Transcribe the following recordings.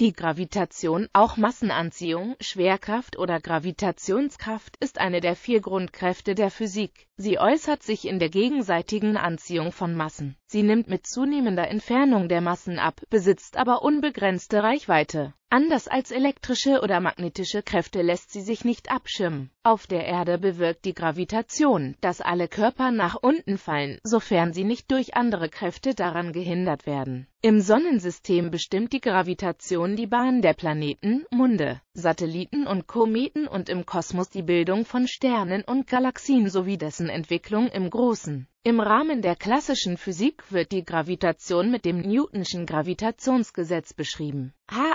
Die Gravitation, auch Massenanziehung, Schwerkraft oder Gravitationskraft, ist eine der vier Grundkräfte der Physik. Sie äußert sich in der gegenseitigen Anziehung von Massen. Sie nimmt mit zunehmender Entfernung der Massen ab, besitzt aber unbegrenzte Reichweite. Anders als elektrische oder magnetische Kräfte lässt sie sich nicht abschirmen. Auf der Erde bewirkt die Gravitation, dass alle Körper nach unten fallen, sofern sie nicht durch andere Kräfte daran gehindert werden. Im Sonnensystem bestimmt die Gravitation die Bahn der Planeten, Monde, Satelliten und Kometen und im Kosmos die Bildung von Sternen und Galaxien sowie dessen Entwicklung im Großen. Im Rahmen der klassischen Physik wird die Gravitation mit dem Newtonschen Gravitationsgesetz beschrieben.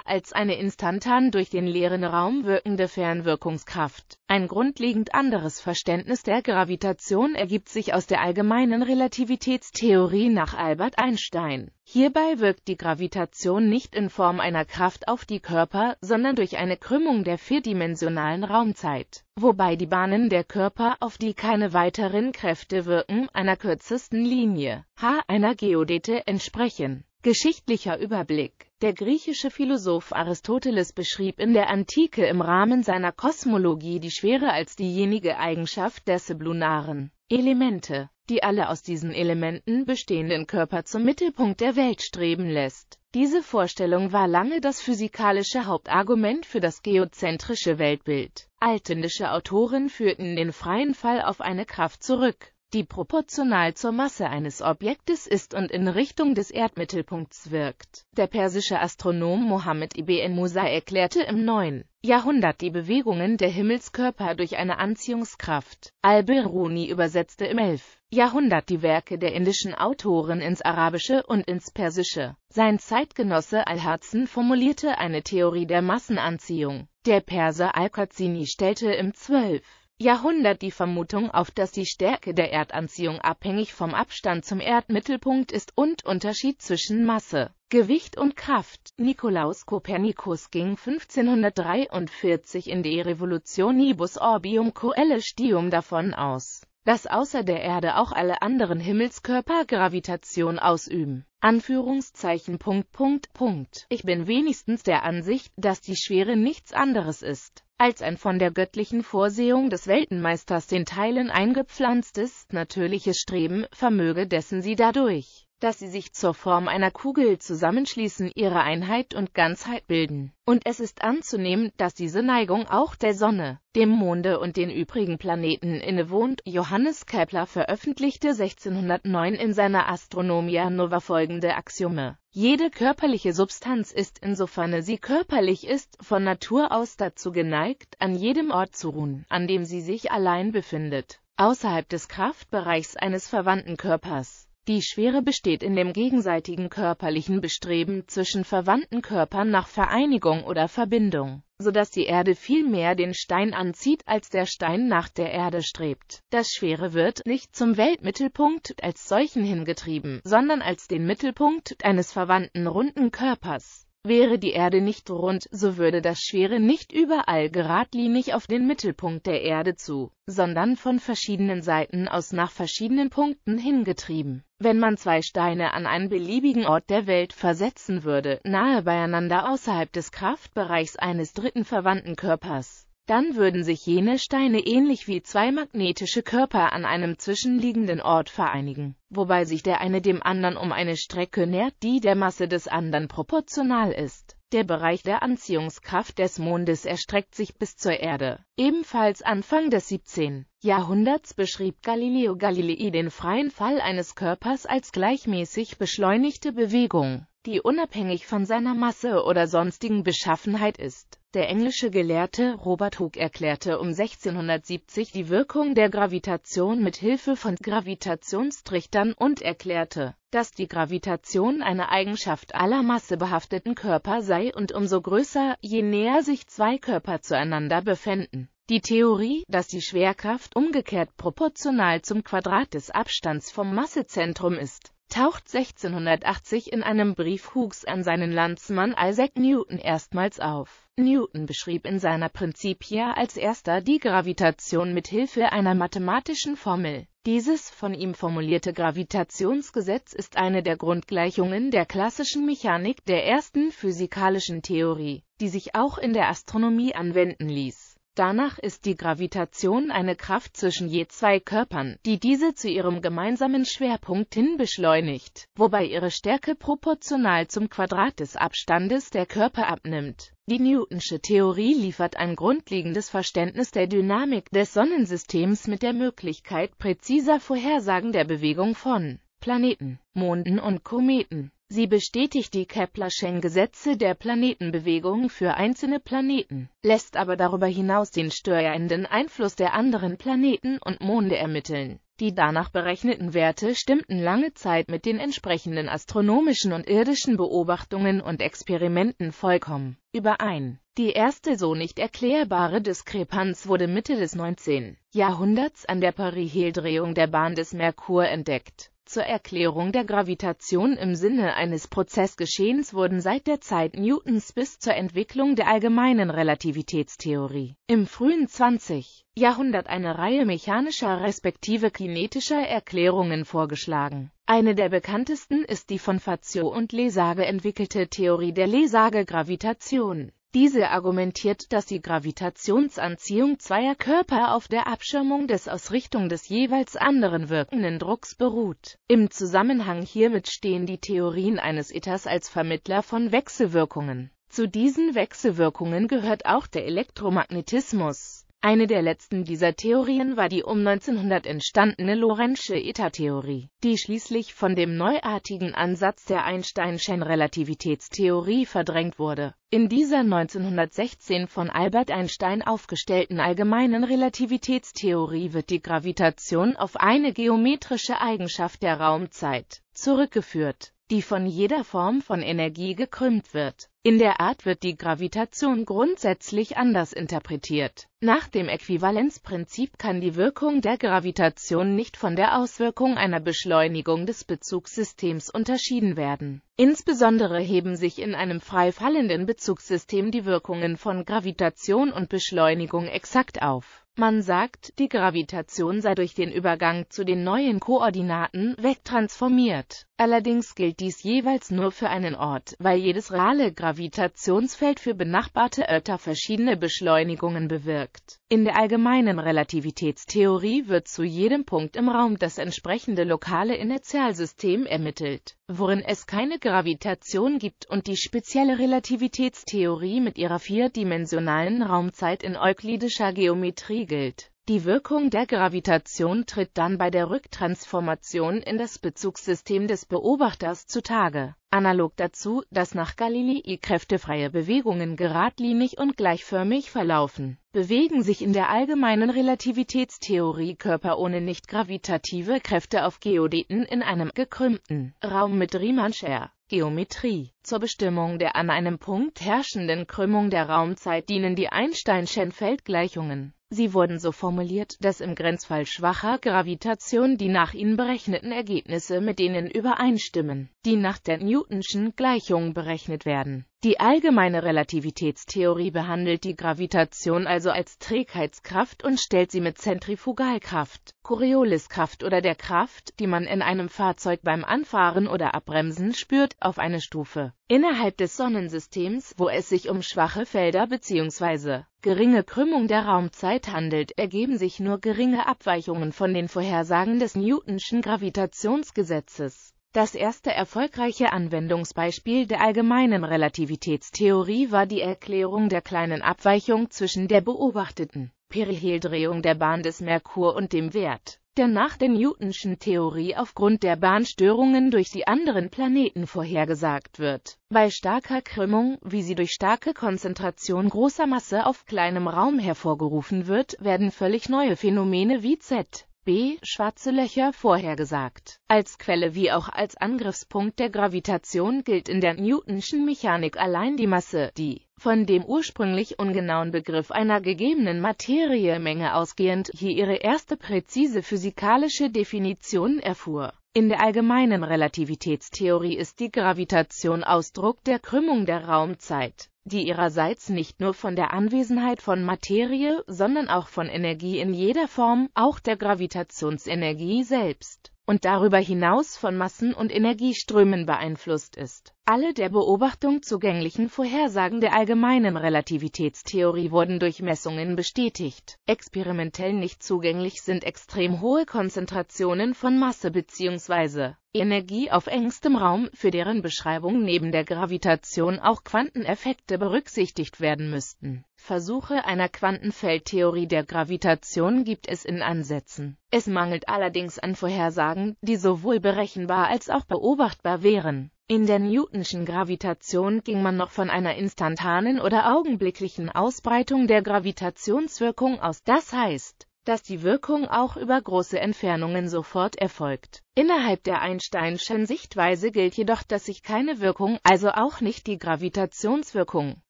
Als eine instantan durch den leeren Raum wirkende Fernwirkungskraft. Ein grundlegend anderes Verständnis der Gravitation ergibt sich aus der allgemeinen Relativitätstheorie nach Albert Einstein. Hierbei wirkt die Gravitation nicht in Form einer Kraft auf die Körper, sondern durch eine Krümmung der vierdimensionalen Raumzeit, wobei die Bahnen der Körper, auf die keine weiteren Kräfte wirken, einer kürzesten Linie h einer Geodäte entsprechen. Geschichtlicher Überblick Der griechische Philosoph Aristoteles beschrieb in der Antike im Rahmen seiner Kosmologie die Schwere als diejenige Eigenschaft der sublunaren Elemente, die alle aus diesen Elementen bestehenden Körper zum Mittelpunkt der Welt streben lässt. Diese Vorstellung war lange das physikalische Hauptargument für das geozentrische Weltbild. Altindische Autoren führten den freien Fall auf eine Kraft zurück die proportional zur Masse eines Objektes ist und in Richtung des Erdmittelpunkts wirkt. Der persische Astronom Mohammed ibn Musa erklärte im 9. Jahrhundert die Bewegungen der Himmelskörper durch eine Anziehungskraft. Al-Biruni übersetzte im 11. Jahrhundert die Werke der indischen Autoren ins Arabische und ins Persische. Sein Zeitgenosse Al-Hazen formulierte eine Theorie der Massenanziehung. Der Perser Al-Qazini stellte im 12. Jahrhundert die Vermutung auf, dass die Stärke der Erdanziehung abhängig vom Abstand zum Erdmittelpunkt ist und Unterschied zwischen Masse, Gewicht und Kraft. Nikolaus Kopernikus ging 1543 in De Revolutionibus Orbium Coelestium davon aus, dass außer der Erde auch alle anderen Himmelskörper Gravitation ausüben. Anführungszeichen Punkt Punkt Punkt. Ich bin wenigstens der Ansicht, dass die Schwere nichts anderes ist als ein von der göttlichen Vorsehung des Weltenmeisters den Teilen eingepflanztes, natürliches Streben, vermöge dessen sie dadurch, dass sie sich zur Form einer Kugel zusammenschließen, ihre Einheit und Ganzheit bilden. Und es ist anzunehmen, dass diese Neigung auch der Sonne, dem Monde und den übrigen Planeten innewohnt. Johannes Kepler veröffentlichte 1609 in seiner Astronomia Nova folgende Axiome jede körperliche Substanz ist, insofern sie körperlich ist, von Natur aus dazu geneigt, an jedem Ort zu ruhen, an dem sie sich allein befindet, außerhalb des Kraftbereichs eines verwandten Körpers die Schwere besteht in dem gegenseitigen körperlichen Bestreben zwischen verwandten Körpern nach Vereinigung oder Verbindung, so dass die Erde viel mehr den Stein anzieht, als der Stein nach der Erde strebt. Das Schwere wird nicht zum Weltmittelpunkt als solchen hingetrieben, sondern als den Mittelpunkt eines verwandten runden Körpers Wäre die Erde nicht rund, so würde das Schwere nicht überall geradlinig auf den Mittelpunkt der Erde zu, sondern von verschiedenen Seiten aus nach verschiedenen Punkten hingetrieben. Wenn man zwei Steine an einen beliebigen Ort der Welt versetzen würde, nahe beieinander außerhalb des Kraftbereichs eines dritten verwandten Körpers, dann würden sich jene Steine ähnlich wie zwei magnetische Körper an einem zwischenliegenden Ort vereinigen, wobei sich der eine dem anderen um eine Strecke nähert, die der Masse des anderen proportional ist. Der Bereich der Anziehungskraft des Mondes erstreckt sich bis zur Erde. Ebenfalls Anfang des 17. Jahrhunderts beschrieb Galileo Galilei den freien Fall eines Körpers als gleichmäßig beschleunigte Bewegung, die unabhängig von seiner Masse oder sonstigen Beschaffenheit ist. Der englische Gelehrte Robert Hooke erklärte um 1670 die Wirkung der Gravitation mit Hilfe von Gravitationstrichtern und erklärte, dass die Gravitation eine Eigenschaft aller massebehafteten Körper sei und umso größer, je näher sich zwei Körper zueinander befänden. Die Theorie, dass die Schwerkraft umgekehrt proportional zum Quadrat des Abstands vom Massezentrum ist taucht 1680 in einem Brief Hooks an seinen Landsmann Isaac Newton erstmals auf. Newton beschrieb in seiner Principia als erster die Gravitation mit Hilfe einer mathematischen Formel. Dieses von ihm formulierte Gravitationsgesetz ist eine der Grundgleichungen der klassischen Mechanik, der ersten physikalischen Theorie, die sich auch in der Astronomie anwenden ließ Danach ist die Gravitation eine Kraft zwischen je zwei Körpern, die diese zu ihrem gemeinsamen Schwerpunkt hin beschleunigt, wobei ihre Stärke proportional zum Quadrat des Abstandes der Körper abnimmt. Die Newtonsche Theorie liefert ein grundlegendes Verständnis der Dynamik des Sonnensystems mit der Möglichkeit präziser Vorhersagen der Bewegung von Planeten, Monden und Kometen Sie bestätigt die Keplerschen Gesetze der Planetenbewegung für einzelne Planeten, lässt aber darüber hinaus den steuernden Einfluss der anderen Planeten und Monde ermitteln. Die danach berechneten Werte stimmten lange Zeit mit den entsprechenden astronomischen und irdischen Beobachtungen und Experimenten vollkommen überein. Die erste so nicht erklärbare Diskrepanz wurde Mitte des 19. Jahrhunderts an der Periheldrehung der Bahn des Merkur entdeckt zur Erklärung der Gravitation im Sinne eines Prozessgeschehens wurden seit der Zeit Newtons bis zur Entwicklung der allgemeinen Relativitätstheorie im frühen 20. Jahrhundert eine Reihe mechanischer respektive kinetischer Erklärungen vorgeschlagen. Eine der bekanntesten ist die von Fazio und Lesage entwickelte Theorie der Lesage-Gravitation diese argumentiert, dass die Gravitationsanziehung zweier Körper auf der Abschirmung des aus Richtung des jeweils anderen wirkenden Drucks beruht. Im Zusammenhang hiermit stehen die Theorien eines Ethers als Vermittler von Wechselwirkungen. Zu diesen Wechselwirkungen gehört auch der Elektromagnetismus eine der letzten dieser Theorien war die um 1900 entstandene Lorentzsche Ethertheorie, die schließlich von dem neuartigen Ansatz der Einsteinschen Relativitätstheorie verdrängt wurde. In dieser 1916 von Albert Einstein aufgestellten allgemeinen Relativitätstheorie wird die Gravitation auf eine geometrische Eigenschaft der Raumzeit zurückgeführt die von jeder Form von Energie gekrümmt wird. In der Art wird die Gravitation grundsätzlich anders interpretiert. Nach dem Äquivalenzprinzip kann die Wirkung der Gravitation nicht von der Auswirkung einer Beschleunigung des Bezugssystems unterschieden werden. Insbesondere heben sich in einem frei fallenden Bezugssystem die Wirkungen von Gravitation und Beschleunigung exakt auf man sagt, die Gravitation sei durch den Übergang zu den neuen Koordinaten wegtransformiert. Allerdings gilt dies jeweils nur für einen Ort, weil jedes reale Gravitationsfeld für benachbarte Örter verschiedene Beschleunigungen bewirkt. In der allgemeinen Relativitätstheorie wird zu jedem Punkt im Raum das entsprechende lokale Inertialsystem ermittelt, worin es keine Gravitation gibt und die spezielle Relativitätstheorie mit ihrer vierdimensionalen Raumzeit in euklidischer Geometrie gilt. Die Wirkung der Gravitation tritt dann bei der Rücktransformation in das Bezugssystem des Beobachters zutage. Analog dazu, dass nach Galilei kräftefreie Bewegungen geradlinig und gleichförmig verlaufen, bewegen sich in der allgemeinen Relativitätstheorie Körper ohne nicht-gravitative Kräfte auf Geodeten in einem gekrümmten Raum mit Riemannscher Geometrie. Zur Bestimmung der an einem Punkt herrschenden Krümmung der Raumzeit dienen die Einsteinschen Feldgleichungen. Sie wurden so formuliert, dass im Grenzfall schwacher Gravitation die nach ihnen berechneten Ergebnisse mit denen übereinstimmen, die nach der Newtonschen Gleichung berechnet werden die allgemeine Relativitätstheorie behandelt die Gravitation also als Trägheitskraft und stellt sie mit Zentrifugalkraft, Corioliskraft oder der Kraft, die man in einem Fahrzeug beim Anfahren oder Abbremsen spürt, auf eine Stufe. Innerhalb des Sonnensystems, wo es sich um schwache Felder bzw. geringe Krümmung der Raumzeit handelt, ergeben sich nur geringe Abweichungen von den Vorhersagen des Newtonschen Gravitationsgesetzes das erste erfolgreiche Anwendungsbeispiel der allgemeinen Relativitätstheorie war die Erklärung der kleinen Abweichung zwischen der beobachteten Periheldrehung der Bahn des Merkur und dem Wert, der nach der Newtonschen Theorie aufgrund der Bahnstörungen durch die anderen Planeten vorhergesagt wird. Bei starker Krümmung, wie sie durch starke Konzentration großer Masse auf kleinem Raum hervorgerufen wird, werden völlig neue Phänomene wie Z B. Schwarze Löcher vorhergesagt. Als Quelle wie auch als Angriffspunkt der Gravitation gilt in der Newtonschen Mechanik allein die Masse, die von dem ursprünglich ungenauen Begriff einer gegebenen Materiemenge ausgehend hier ihre erste präzise physikalische Definition erfuhr In der allgemeinen Relativitätstheorie ist die Gravitation Ausdruck der Krümmung der Raumzeit, die ihrerseits nicht nur von der Anwesenheit von Materie, sondern auch von Energie in jeder Form, auch der Gravitationsenergie selbst, und darüber hinaus von Massen und Energieströmen beeinflusst ist. Alle der Beobachtung zugänglichen Vorhersagen der allgemeinen Relativitätstheorie wurden durch Messungen bestätigt. Experimentell nicht zugänglich sind extrem hohe Konzentrationen von Masse bzw. Energie auf engstem Raum, für deren Beschreibung neben der Gravitation auch Quanteneffekte berücksichtigt werden müssten. Versuche einer Quantenfeldtheorie der Gravitation gibt es in Ansätzen. Es mangelt allerdings an Vorhersagen, die sowohl berechenbar als auch beobachtbar wären. In der Newtonschen Gravitation ging man noch von einer instantanen oder augenblicklichen Ausbreitung der Gravitationswirkung aus, das heißt, dass die Wirkung auch über große Entfernungen sofort erfolgt. Innerhalb der Einsteinschen Sichtweise gilt jedoch, dass sich keine Wirkung, also auch nicht die Gravitationswirkung,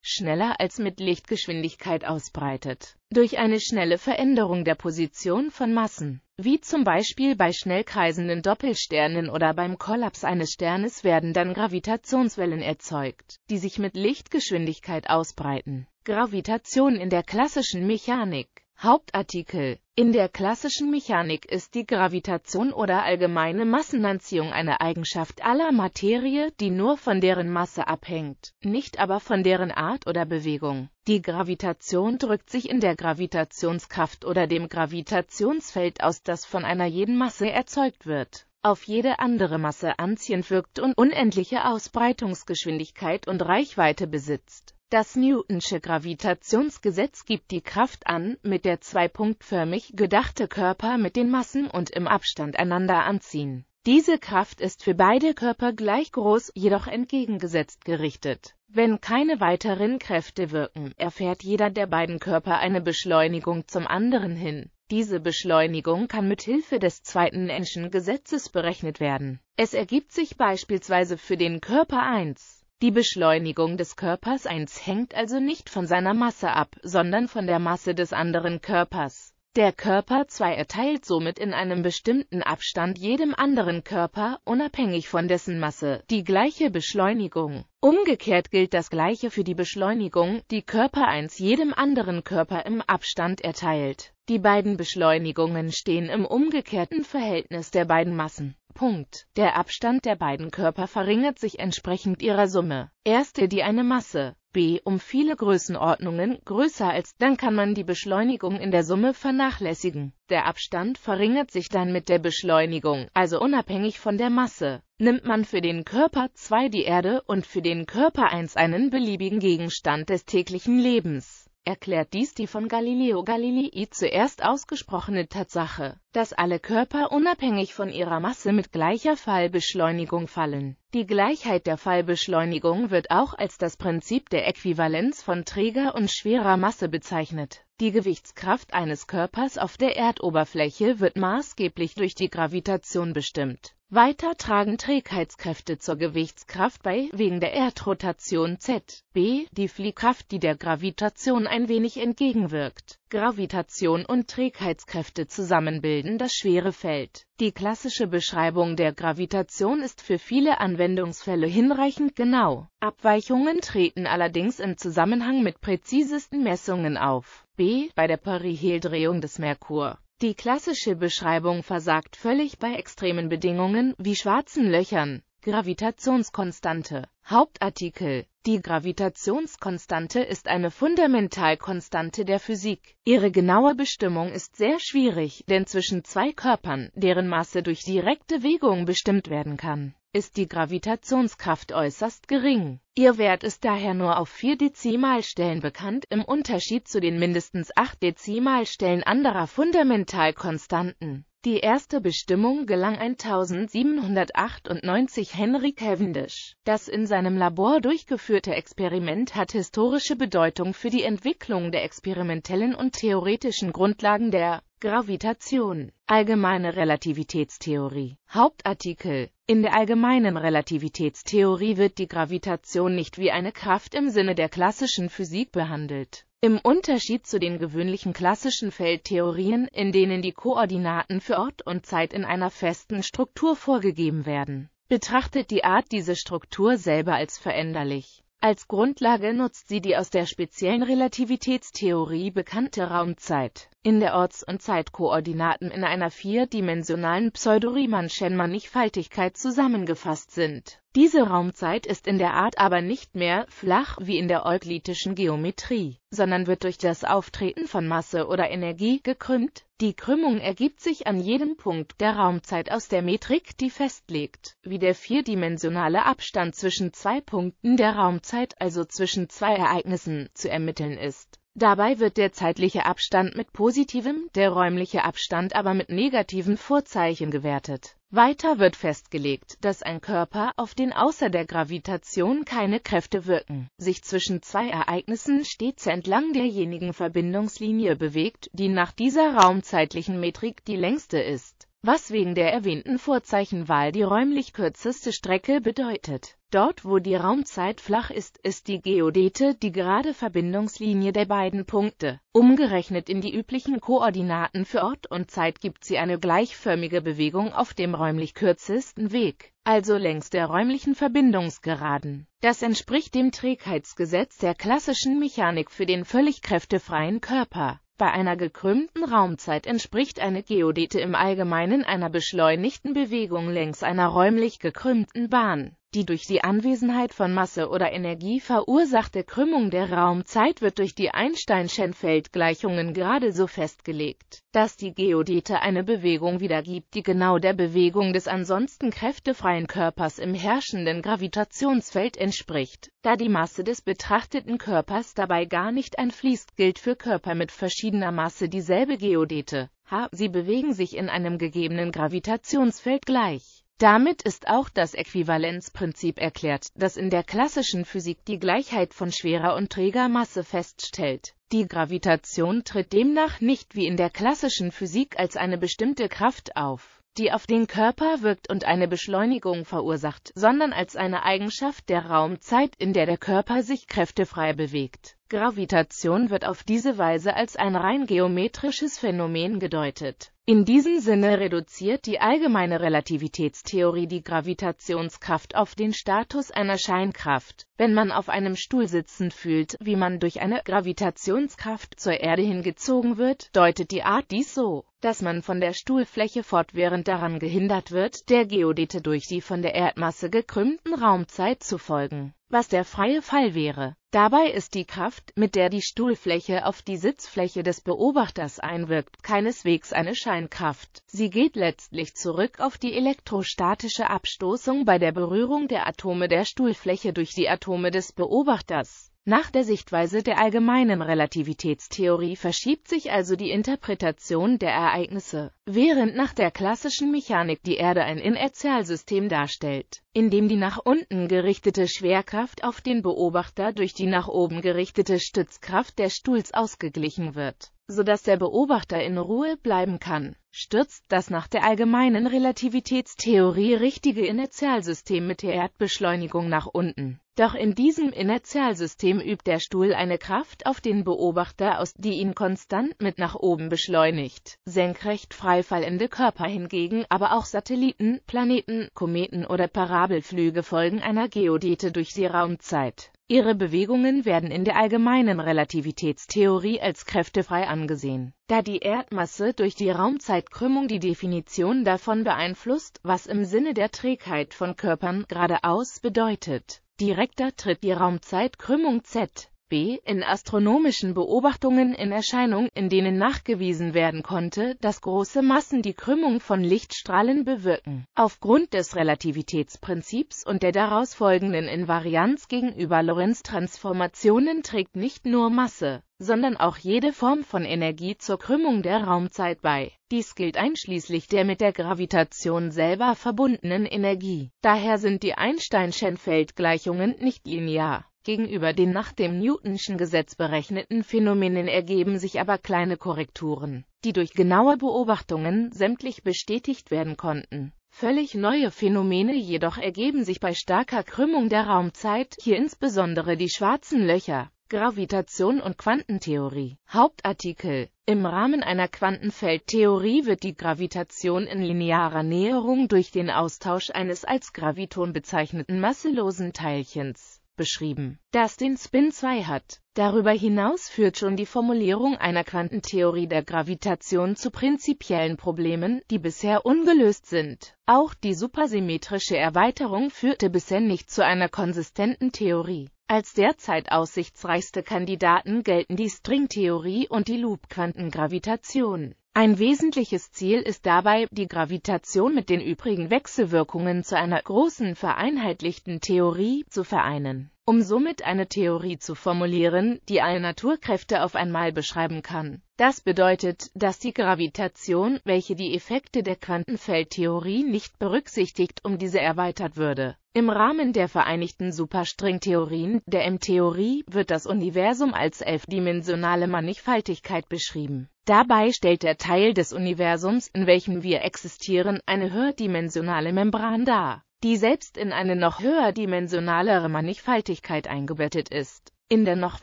schneller als mit Lichtgeschwindigkeit ausbreitet. Durch eine schnelle Veränderung der Position von Massen, wie zum Beispiel bei schnell kreisenden Doppelsternen oder beim Kollaps eines Sternes werden dann Gravitationswellen erzeugt, die sich mit Lichtgeschwindigkeit ausbreiten. Gravitation in der klassischen Mechanik Hauptartikel: In der klassischen Mechanik ist die Gravitation oder allgemeine Massenanziehung eine Eigenschaft aller Materie, die nur von deren Masse abhängt, nicht aber von deren Art oder Bewegung. Die Gravitation drückt sich in der Gravitationskraft oder dem Gravitationsfeld aus, das von einer jeden Masse erzeugt wird. Auf jede andere Masse anziehend wirkt und unendliche Ausbreitungsgeschwindigkeit und Reichweite besitzt das Newtonsche Gravitationsgesetz gibt die Kraft an, mit der zweipunktförmig gedachte Körper mit den Massen und im Abstand einander anziehen. Diese Kraft ist für beide Körper gleich groß, jedoch entgegengesetzt gerichtet. Wenn keine weiteren Kräfte wirken, erfährt jeder der beiden Körper eine Beschleunigung zum anderen hin. Diese Beschleunigung kann mit Hilfe des zweiten Enschen Gesetzes berechnet werden. Es ergibt sich beispielsweise für den Körper 1 die Beschleunigung des Körpers 1 hängt also nicht von seiner Masse ab, sondern von der Masse des anderen Körpers. Der Körper 2 erteilt somit in einem bestimmten Abstand jedem anderen Körper, unabhängig von dessen Masse, die gleiche Beschleunigung. Umgekehrt gilt das Gleiche für die Beschleunigung, die Körper 1 jedem anderen Körper im Abstand erteilt. Die beiden Beschleunigungen stehen im umgekehrten Verhältnis der beiden Massen. Punkt. Der Abstand der beiden Körper verringert sich entsprechend ihrer Summe. Erste die eine Masse b um viele Größenordnungen größer als, dann kann man die Beschleunigung in der Summe vernachlässigen. Der Abstand verringert sich dann mit der Beschleunigung, also unabhängig von der Masse. Nimmt man für den Körper 2 die Erde und für den Körper 1 einen beliebigen Gegenstand des täglichen Lebens erklärt dies die von Galileo Galilei zuerst ausgesprochene Tatsache, dass alle Körper unabhängig von ihrer Masse mit gleicher Fallbeschleunigung fallen. Die Gleichheit der Fallbeschleunigung wird auch als das Prinzip der Äquivalenz von träger und schwerer Masse bezeichnet. Die Gewichtskraft eines Körpers auf der Erdoberfläche wird maßgeblich durch die Gravitation bestimmt weiter tragen Trägheitskräfte zur Gewichtskraft bei, wegen der Erdrotation z. b. die Fliehkraft, die der Gravitation ein wenig entgegenwirkt. Gravitation und Trägheitskräfte zusammen bilden das schwere Feld. Die klassische Beschreibung der Gravitation ist für viele Anwendungsfälle hinreichend genau. Abweichungen treten allerdings im Zusammenhang mit präzisesten Messungen auf. b. bei der Periheldrehung des Merkur die klassische Beschreibung versagt völlig bei extremen Bedingungen wie schwarzen Löchern. Gravitationskonstante Hauptartikel Die Gravitationskonstante ist eine Fundamentalkonstante der Physik. Ihre genaue Bestimmung ist sehr schwierig, denn zwischen zwei Körpern, deren Masse durch direkte Bewegung bestimmt werden kann ist die Gravitationskraft äußerst gering. Ihr Wert ist daher nur auf vier Dezimalstellen bekannt, im Unterschied zu den mindestens acht Dezimalstellen anderer Fundamentalkonstanten. Die erste Bestimmung gelang 1798 Henry Cavendish. Das in seinem Labor durchgeführte Experiment hat historische Bedeutung für die Entwicklung der experimentellen und theoretischen Grundlagen der Gravitation. Allgemeine Relativitätstheorie. Hauptartikel. In der allgemeinen Relativitätstheorie wird die Gravitation nicht wie eine Kraft im Sinne der klassischen Physik behandelt. Im Unterschied zu den gewöhnlichen klassischen Feldtheorien, in denen die Koordinaten für Ort und Zeit in einer festen Struktur vorgegeben werden, betrachtet die Art diese Struktur selber als veränderlich. Als Grundlage nutzt sie die aus der speziellen Relativitätstheorie bekannte Raumzeit in der Orts- und Zeitkoordinaten in einer vierdimensionalen Pseudo-Riemann-Schenmann-Mannigfaltigkeit zusammengefasst sind. Diese Raumzeit ist in der Art aber nicht mehr flach wie in der euklidischen Geometrie, sondern wird durch das Auftreten von Masse oder Energie gekrümmt. Die Krümmung ergibt sich an jedem Punkt der Raumzeit aus der Metrik, die festlegt, wie der vierdimensionale Abstand zwischen zwei Punkten der Raumzeit, also zwischen zwei Ereignissen, zu ermitteln ist Dabei wird der zeitliche Abstand mit positivem, der räumliche Abstand aber mit negativem Vorzeichen gewertet. Weiter wird festgelegt, dass ein Körper, auf den außer der Gravitation keine Kräfte wirken, sich zwischen zwei Ereignissen stets entlang derjenigen Verbindungslinie bewegt, die nach dieser raumzeitlichen Metrik die längste ist, was wegen der erwähnten Vorzeichenwahl die räumlich kürzeste Strecke bedeutet Dort, wo die Raumzeit flach ist, ist die Geodete die gerade Verbindungslinie der beiden Punkte. Umgerechnet in die üblichen Koordinaten für Ort und Zeit gibt sie eine gleichförmige Bewegung auf dem räumlich kürzesten Weg, also längs der räumlichen Verbindungsgeraden. Das entspricht dem Trägheitsgesetz der klassischen Mechanik für den völlig kräftefreien Körper. Bei einer gekrümmten Raumzeit entspricht eine Geodete im Allgemeinen einer beschleunigten Bewegung längs einer räumlich gekrümmten Bahn die durch die Anwesenheit von Masse oder Energie verursachte Krümmung der Raumzeit wird durch die Einsteinschen Feldgleichungen gerade so festgelegt, dass die Geodete eine Bewegung wiedergibt, die genau der Bewegung des ansonsten kräftefreien Körpers im herrschenden Gravitationsfeld entspricht, da die Masse des betrachteten Körpers dabei gar nicht einfließt, gilt für Körper mit verschiedener Masse dieselbe Geodete. H. Sie bewegen sich in einem gegebenen Gravitationsfeld gleich damit ist auch das Äquivalenzprinzip erklärt, das in der klassischen Physik die Gleichheit von schwerer und träger Masse feststellt. Die Gravitation tritt demnach nicht wie in der klassischen Physik als eine bestimmte Kraft auf, die auf den Körper wirkt und eine Beschleunigung verursacht, sondern als eine Eigenschaft der Raumzeit, in der der Körper sich kräftefrei bewegt. Gravitation wird auf diese Weise als ein rein geometrisches Phänomen gedeutet in diesem Sinne reduziert die allgemeine Relativitätstheorie die Gravitationskraft auf den Status einer Scheinkraft. Wenn man auf einem Stuhl sitzend fühlt, wie man durch eine Gravitationskraft zur Erde hingezogen wird, deutet die Art dies so, dass man von der Stuhlfläche fortwährend daran gehindert wird, der Geodete durch die von der Erdmasse gekrümmten Raumzeit zu folgen, was der freie Fall wäre. Dabei ist die Kraft, mit der die Stuhlfläche auf die Sitzfläche des Beobachters einwirkt, keineswegs eine Scheinkraft. Sie geht letztlich zurück auf die elektrostatische Abstoßung bei der Berührung der Atome der Stuhlfläche durch die Atome des Beobachters. Nach der Sichtweise der allgemeinen Relativitätstheorie verschiebt sich also die Interpretation der Ereignisse, während nach der klassischen Mechanik die Erde ein Inertialsystem darstellt, in dem die nach unten gerichtete Schwerkraft auf den Beobachter durch die nach oben gerichtete Stützkraft der Stuhls ausgeglichen wird, so dass der Beobachter in Ruhe bleiben kann stürzt das nach der allgemeinen Relativitätstheorie richtige Inertialsystem mit der Erdbeschleunigung nach unten. Doch in diesem Inertialsystem übt der Stuhl eine Kraft auf den Beobachter aus, die ihn konstant mit nach oben beschleunigt. Senkrecht freifallende Körper hingegen, aber auch Satelliten, Planeten, Kometen oder Parabelflüge folgen einer Geodete durch die Raumzeit. Ihre Bewegungen werden in der allgemeinen Relativitätstheorie als kräftefrei angesehen, da die Erdmasse durch die Raumzeitkrümmung die Definition davon beeinflusst, was im Sinne der Trägheit von Körpern geradeaus bedeutet. Direkter tritt die Raumzeitkrümmung z B. in astronomischen Beobachtungen in Erscheinung, in denen nachgewiesen werden konnte, dass große Massen die Krümmung von Lichtstrahlen bewirken. Aufgrund des Relativitätsprinzips und der daraus folgenden Invarianz gegenüber Lorentz-Transformationen trägt nicht nur Masse, sondern auch jede Form von Energie zur Krümmung der Raumzeit bei. Dies gilt einschließlich der mit der Gravitation selber verbundenen Energie. Daher sind die Einsteinschen Feldgleichungen nicht linear Gegenüber den nach dem Newtonschen Gesetz berechneten Phänomenen ergeben sich aber kleine Korrekturen, die durch genaue Beobachtungen sämtlich bestätigt werden konnten. Völlig neue Phänomene jedoch ergeben sich bei starker Krümmung der Raumzeit, hier insbesondere die schwarzen Löcher Gravitation und Quantentheorie. Hauptartikel Im Rahmen einer Quantenfeldtheorie wird die Gravitation in linearer Näherung durch den Austausch eines als Graviton bezeichneten masselosen Teilchens beschrieben, das den Spin 2 hat. Darüber hinaus führt schon die Formulierung einer Quantentheorie der Gravitation zu prinzipiellen Problemen, die bisher ungelöst sind. Auch die supersymmetrische Erweiterung führte bisher nicht zu einer konsistenten Theorie. Als derzeit aussichtsreichste Kandidaten gelten die Stringtheorie und die Loop-Quantengravitation. Ein wesentliches Ziel ist dabei, die Gravitation mit den übrigen Wechselwirkungen zu einer großen vereinheitlichten Theorie zu vereinen, um somit eine Theorie zu formulieren, die alle Naturkräfte auf einmal beschreiben kann. Das bedeutet, dass die Gravitation, welche die Effekte der Quantenfeldtheorie nicht berücksichtigt, um diese erweitert würde. Im Rahmen der vereinigten Superstringtheorien, der M-Theorie, wird das Universum als elfdimensionale Mannigfaltigkeit beschrieben. Dabei stellt der Teil des Universums, in welchem wir existieren, eine höherdimensionale Membran dar, die selbst in eine noch höherdimensionalere Mannigfaltigkeit eingebettet ist in der noch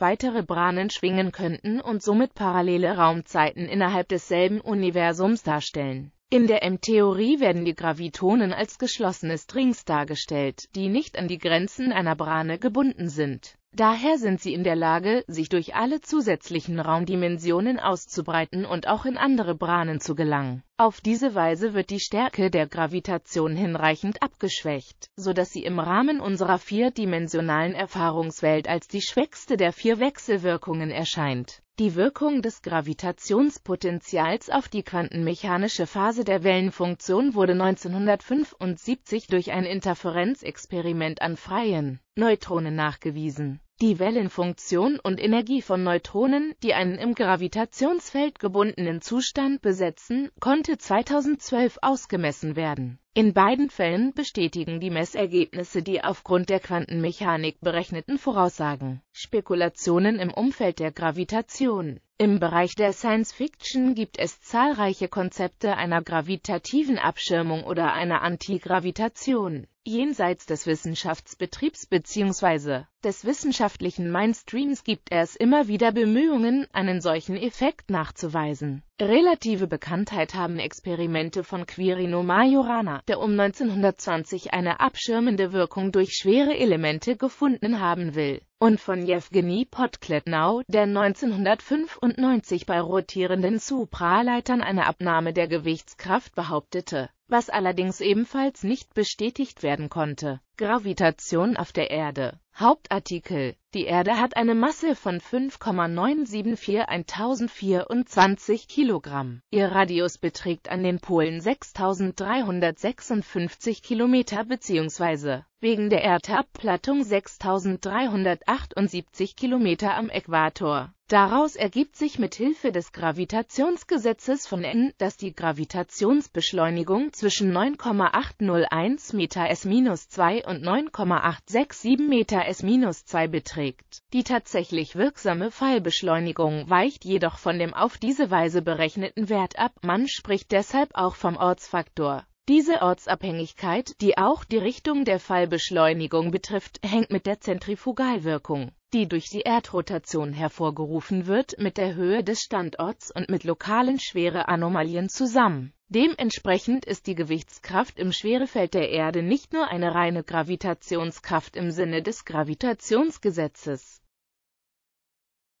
weitere Branen schwingen könnten und somit parallele Raumzeiten innerhalb desselben Universums darstellen. In der M-Theorie werden die Gravitonen als geschlossene Strings dargestellt, die nicht an die Grenzen einer Brane gebunden sind. Daher sind sie in der Lage, sich durch alle zusätzlichen Raumdimensionen auszubreiten und auch in andere Branen zu gelangen. Auf diese Weise wird die Stärke der Gravitation hinreichend abgeschwächt, so dass sie im Rahmen unserer vierdimensionalen Erfahrungswelt als die schwächste der vier Wechselwirkungen erscheint. Die Wirkung des Gravitationspotentials auf die quantenmechanische Phase der Wellenfunktion wurde 1975 durch ein Interferenzexperiment an freien Neutronen nachgewiesen die Wellenfunktion und Energie von Neutronen, die einen im Gravitationsfeld gebundenen Zustand besetzen, konnte 2012 ausgemessen werden. In beiden Fällen bestätigen die Messergebnisse die aufgrund der Quantenmechanik berechneten Voraussagen. Spekulationen im Umfeld der Gravitation Im Bereich der Science Fiction gibt es zahlreiche Konzepte einer gravitativen Abschirmung oder einer Antigravitation Jenseits des Wissenschaftsbetriebs bzw. des wissenschaftlichen Mainstreams gibt es immer wieder Bemühungen, einen solchen Effekt nachzuweisen. Relative Bekanntheit haben Experimente von Quirino Majorana, der um 1920 eine abschirmende Wirkung durch schwere Elemente gefunden haben will, und von Jewgeni Podkletnau, der 1995 bei rotierenden Supraleitern eine Abnahme der Gewichtskraft behauptete was allerdings ebenfalls nicht bestätigt werden konnte. Gravitation auf der Erde Hauptartikel Die Erde hat eine Masse von 5,974 Kilogramm. Ihr Radius beträgt an den Polen 6356 Kilometer bzw. wegen der Erdabplattung 6378 Kilometer am Äquator. Daraus ergibt sich mit Hilfe des Gravitationsgesetzes von N, dass die Gravitationsbeschleunigung zwischen 9,801 Meter s-2 und 9,867 Meter s-2 beträgt. Die tatsächlich wirksame Fallbeschleunigung weicht jedoch von dem auf diese Weise berechneten Wert ab, man spricht deshalb auch vom Ortsfaktor. Diese Ortsabhängigkeit, die auch die Richtung der Fallbeschleunigung betrifft, hängt mit der Zentrifugalwirkung die durch die Erdrotation hervorgerufen wird, mit der Höhe des Standorts und mit lokalen Schwereanomalien zusammen. Dementsprechend ist die Gewichtskraft im Schwerefeld der Erde nicht nur eine reine Gravitationskraft im Sinne des Gravitationsgesetzes